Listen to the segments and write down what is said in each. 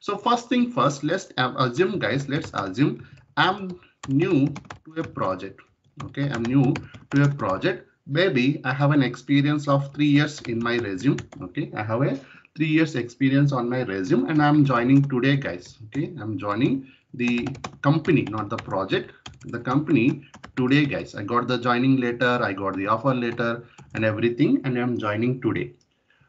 So first thing first, let's assume guys, let's assume I'm new to a project. Okay, I'm new to a project. Maybe I have an experience of three years in my resume. Okay, I have a three years experience on my resume and I'm joining today guys. Okay, I'm joining the company, not the project, the company today guys. I got the joining letter, I got the offer letter and everything and I'm joining today.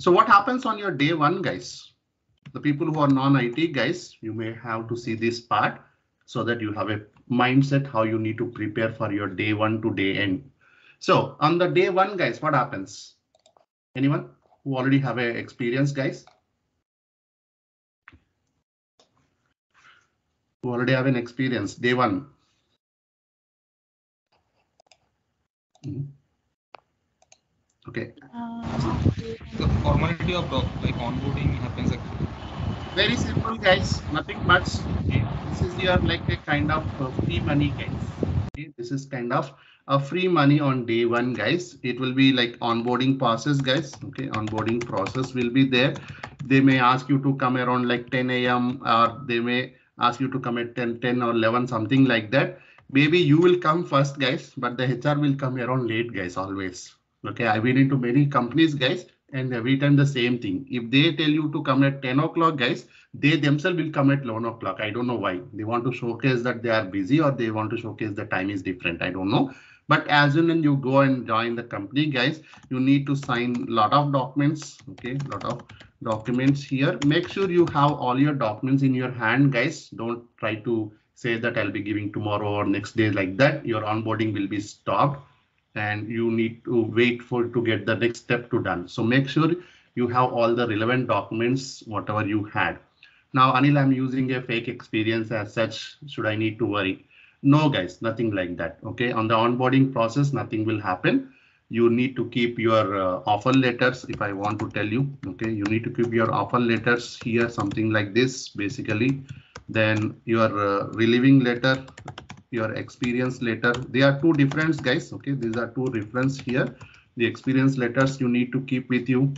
So what happens on your day one guys? The people who are non-IT guys, you may have to see this part so that you have a mindset how you need to prepare for your day one to day end. So on the day one, guys, what happens? Anyone who already have a experience, guys? Who already have an experience, day one. Mm -hmm. Okay. Uh, the formality of like onboarding happens actually. Very simple, guys. Nothing much. Okay. This is your like a kind of uh, free money, guys. Okay. This is kind of a free money on day one, guys. It will be like onboarding process, guys. Okay, onboarding process will be there. They may ask you to come around like 10 a.m. or they may ask you to come at 10, 10 or 11, something like that. Maybe you will come first, guys, but the HR will come around late, guys, always. Okay, I've been into many companies, guys, and every time the same thing. If they tell you to come at 10 o'clock, guys, they themselves will come at 11 o'clock. I don't know why. They want to showcase that they are busy or they want to showcase the time is different. I don't know. But as soon as you go and join the company, guys, you need to sign a lot of documents. Okay, lot of documents here. Make sure you have all your documents in your hand, guys. Don't try to say that I'll be giving tomorrow or next day like that. Your onboarding will be stopped and you need to wait for to get the next step to done. So make sure you have all the relevant documents, whatever you had. Now, Anil, I'm using a fake experience as such. Should I need to worry? No, guys, nothing like that. OK, on the onboarding process, nothing will happen. You need to keep your uh, offer letters. If I want to tell you, OK, you need to keep your offer letters here, something like this, basically. Then your uh, relieving letter, your experience letter. They are two different guys. OK, these are two reference here. The experience letters you need to keep with you.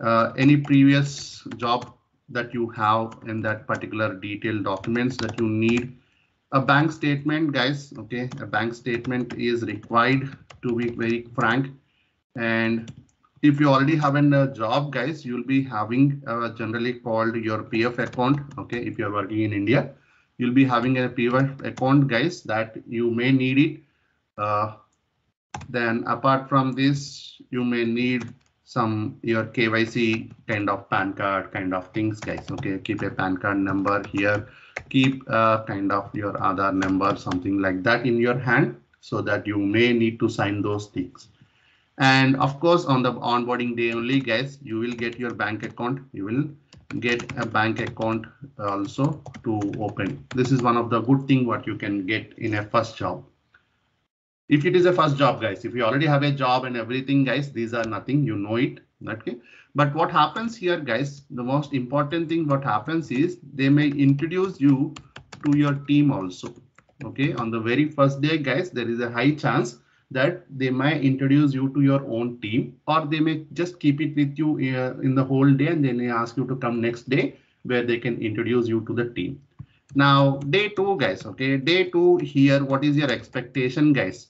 Uh, any previous job that you have in that particular detailed documents that you need a bank statement guys okay a bank statement is required to be very frank and if you already have a job guys you'll be having uh, generally called your pf account okay if you're working in india you'll be having a pf account guys that you may need it uh, then apart from this you may need some your KYC kind of PAN card kind of things, guys. Okay, keep a PAN card number here. Keep uh, kind of your Aadhaar number, something like that in your hand so that you may need to sign those things. And of course, on the onboarding day only, guys, you will get your bank account. You will get a bank account also to open. This is one of the good thing what you can get in a first job if it is a first job guys if you already have a job and everything guys these are nothing you know it okay but what happens here guys the most important thing what happens is they may introduce you to your team also okay on the very first day guys there is a high chance that they may introduce you to your own team or they may just keep it with you uh, in the whole day and then they ask you to come next day where they can introduce you to the team. Now day two guys okay? Day two here what is your expectation guys?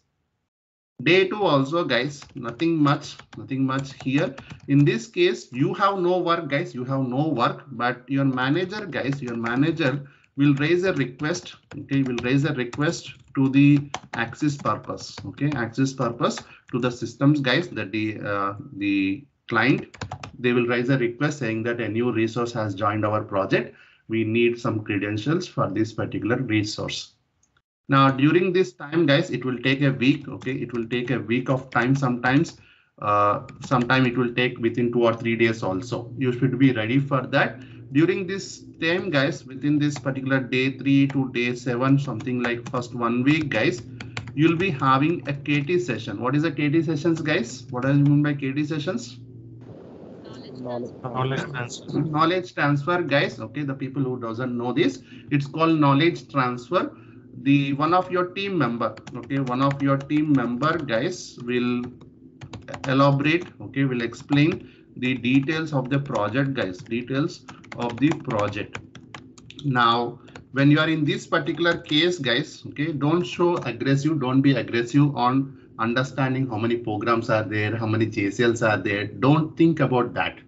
Day two also guys, nothing much, nothing much here. In this case, you have no work guys, you have no work, but your manager guys, your manager will raise a request, okay, will raise a request to the access purpose, okay, access purpose to the systems guys that the, uh, the client, they will raise a request saying that a new resource has joined our project. We need some credentials for this particular resource. Now during this time, guys, it will take a week. OK, it will take a week of time sometimes. Uh, sometime it will take within two or three days also. You should be ready for that. During this time, guys, within this particular day three to day seven, something like first one week, guys, you'll be having a KT session. What is a KT sessions, guys? What does it mean by KT sessions? knowledge transfer knowledge transfer guys okay the people who doesn't know this it's called knowledge transfer the one of your team member okay one of your team member guys will elaborate okay will explain the details of the project guys details of the project Now, when you are in this particular case, guys, okay, don't show aggressive, don't be aggressive on understanding how many programs are there, how many JCLs are there. Don't think about that.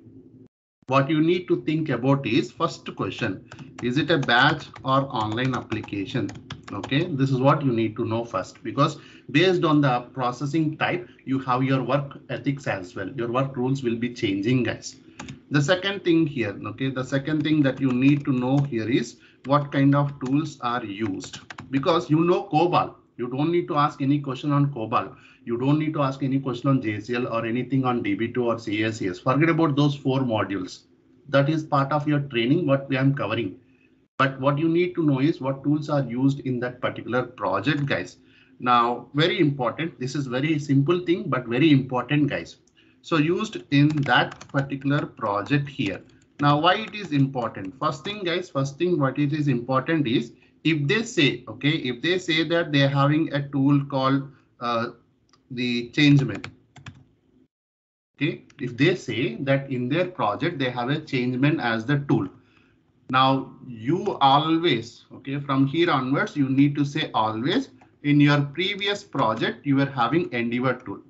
What you need to think about is first question, is it a batch or online application? Okay, this is what you need to know first because based on the processing type, you have your work ethics as well. Your work rules will be changing, guys. The second thing here, okay, the second thing that you need to know here is what kind of tools are used because you know COBOL. You don't need to ask any question on COBOL. You don't need to ask any question on JCL or anything on DB2 or CICS. Forget about those four modules. That is part of your training, what we am covering. But what you need to know is what tools are used in that particular project, guys. Now, very important. This is very simple thing, but very important, guys. So used in that particular project here. Now, why it is important? First thing, guys, first thing what it is important is if they say, okay, if they say that they're having a tool called uh, the changeman. Okay, if they say that in their project they have a changeman as the tool. Now you always, okay, from here onwards, you need to say always in your previous project you were having Endevor tool.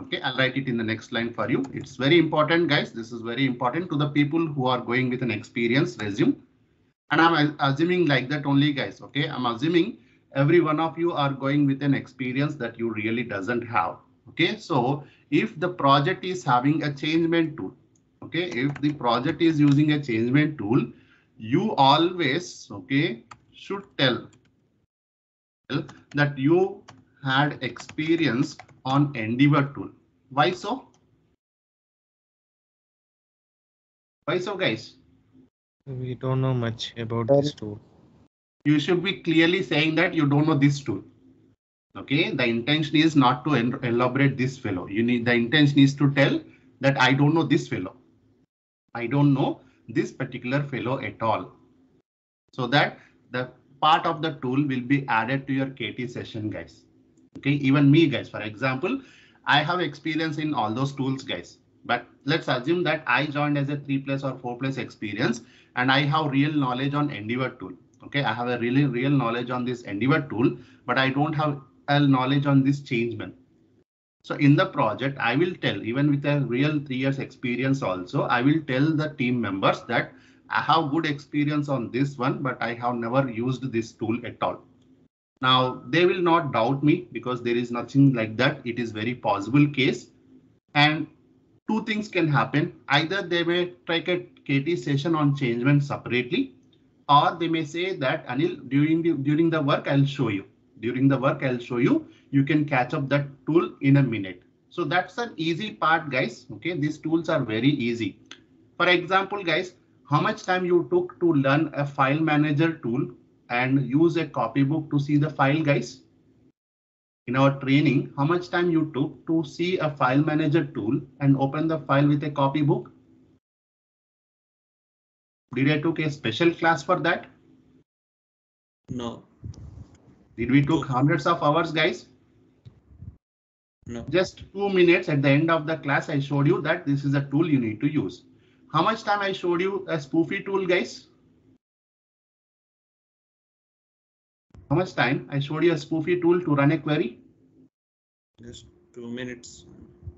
Okay, I'll write it in the next line for you. It's very important, guys. This is very important to the people who are going with an experience resume. And I'm assuming like that only, guys. Okay, I'm assuming every one of you are going with an experience that you really doesn't have. Okay, so if the project is having a changeman tool, okay, if the project is using a changeman tool, you always, okay, should tell that you had experience on Endevor tool. Why so? Why so, guys? We don't know much about this tool. You should be clearly saying that you don't know this tool. Okay, the intention is not to elaborate this fellow. You need the intention is to tell that I don't know this fellow. I don't know this particular fellow at all. So that the part of the tool will be added to your KT session, guys. Okay, even me, guys, for example, I have experience in all those tools, guys. But let's assume that I joined as a three plus or four plus experience and I have real knowledge on Endevor tool. Okay, I have a really real knowledge on this Endevor tool, but I don't have a knowledge on this changeman. So in the project, I will tell even with a real three years experience also, I will tell the team members that I have good experience on this one, but I have never used this tool at all. Now they will not doubt me because there is nothing like that. It is very possible case. And two things can happen. Either they may take a KT session on changeman separately, or they may say that Anil during the during the work I'll show you. During the work I'll show you. You can catch up that tool in a minute. So that's an easy part, guys. OK, these tools are very easy. For example, guys, how much time you took to learn a file manager tool and use a copybook to see the file, guys? In our training, how much time you took to see a file manager tool and open the file with a copybook? Did I took a special class for that? No. Did we took hundreds of hours, guys? No. Just two minutes at the end of the class, I showed you that this is a tool you need to use. How much time I showed you a SPUFI tool, guys? How much time I showed you a SPUFI tool to run a query? Just two minutes.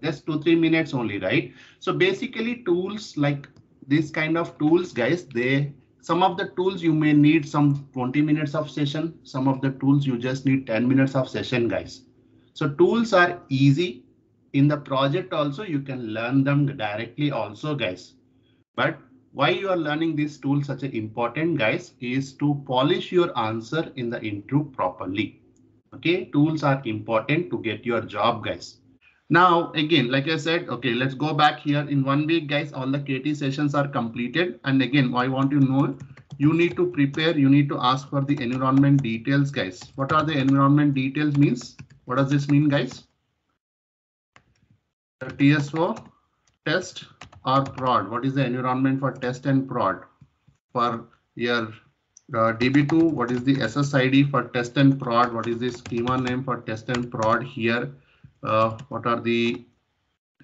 Just two, three minutes only, right? So basically tools like this kind of tools, guys, they some of the tools you may need some 20 minutes of session. Some of the tools you just need 10 minutes of session, guys. So tools are easy. In the project also, you can learn them directly also, guys. But why you are learning this tool such an important, guys, is to polish your answer in the interview properly. Okay, tools are important to get your job, guys. Now, again, like I said, okay, let's go back here in one week, guys, all the KT sessions are completed. And again, I want to know, you need to prepare, you need to ask for the environment details, guys. What are the environment details means? What does this mean, guys? The TSO test or prod. What is the environment for test and prod? For your uh, DB2, what is the SSID for test and prod? What is the schema name for test and prod here? Uh, what are the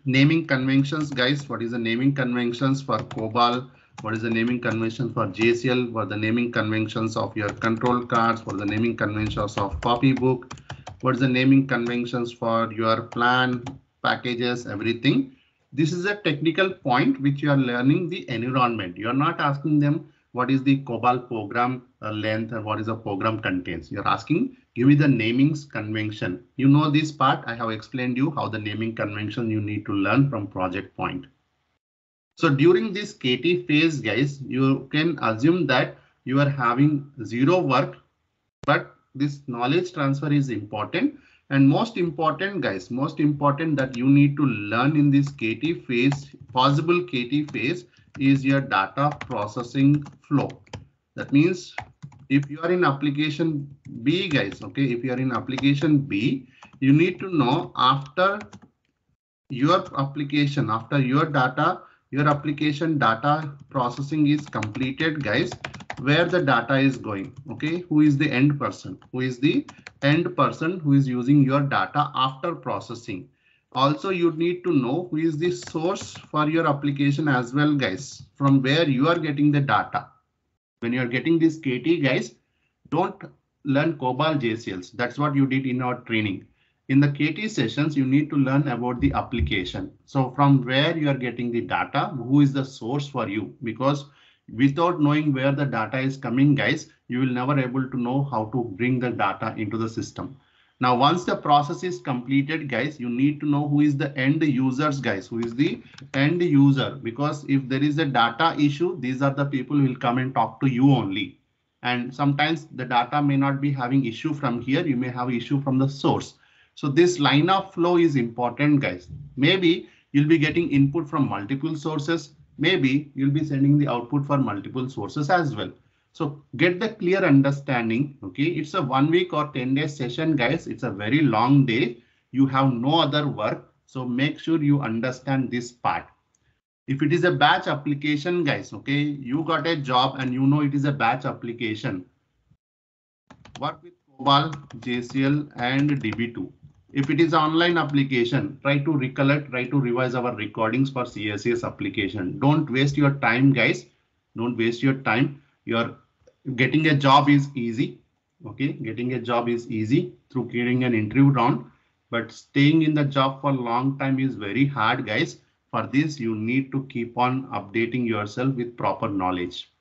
naming conventions, guys? What is the naming conventions for COBOL what is the naming convention for JCL, what are the naming conventions of your control cards, what are the naming conventions of copybook, what is the naming conventions for your plan, packages, everything. This is a technical point which you are learning the environment. You are not asking them what is the COBOL program Uh, length and what is the program contains. You're asking, give me the namings convention. You know this part. I have explained you how the naming convention you need to learn from project point. So during this KT phase, guys, you can assume that you are having zero work, but this knowledge transfer is important. And most important, guys, most important that you need to learn in this KT phase, possible KT phase is your data processing flow. That means if you are in application B, guys, okay, if you are in application B, you need to know after your application, after your data, your application data processing is completed, guys, where the data is going, okay, who is the end person, who is the end person who is using your data after processing? Also you need to know who is the source for your application as well guys from where you are getting the data when you are getting this kt guys don't learn cobol jcls that's what you did in our training. In the kt sessions you need to learn about the application. So from where you are getting the data who is the source for you? Because without knowing where the data is coming guys you will never able to know how to bring the data into the system now, once the process is completed, guys, you need to know who is the end users, guys, who is the end user, because if there is a data issue, these are the people who will come and talk to you only. And sometimes the data may not be having issue from here. You may have issue from the source. So this line of flow is important, guys. Maybe you'll be getting input from multiple sources. Maybe you'll be sending the output for multiple sources as well. So get the clear understanding. OK, it's a one week or 10 day session, guys. It's a very long day. You have no other work. So make sure you understand this part. If it is a batch application, guys, OK, you got a job and you know it is a batch application. Work with COBOL, JCL and DB2. If it is online application, try to recollect, try to revise our recordings for CICS application. Don't waste your time, guys. Don't waste your time. Your getting a job is easy. Okay, getting a job is easy through getting an interview round, but staying in the job for a long time is very hard, guys. For this, you need to keep on updating yourself with proper knowledge.